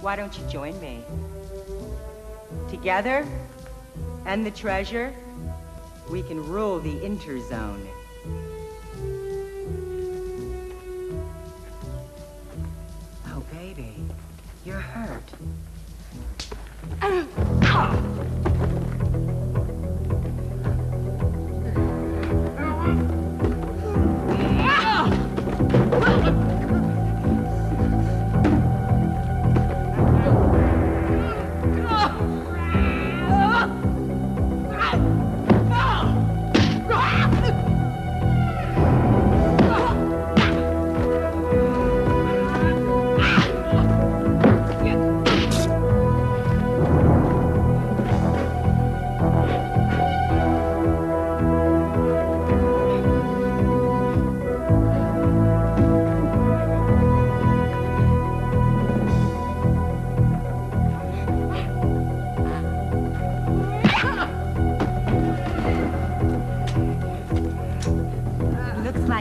Why don't you join me? Together, and the treasure, we can rule the interzone. Oh, baby, you're hurt.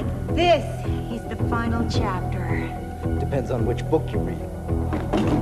like this is the final chapter. Depends on which book you read.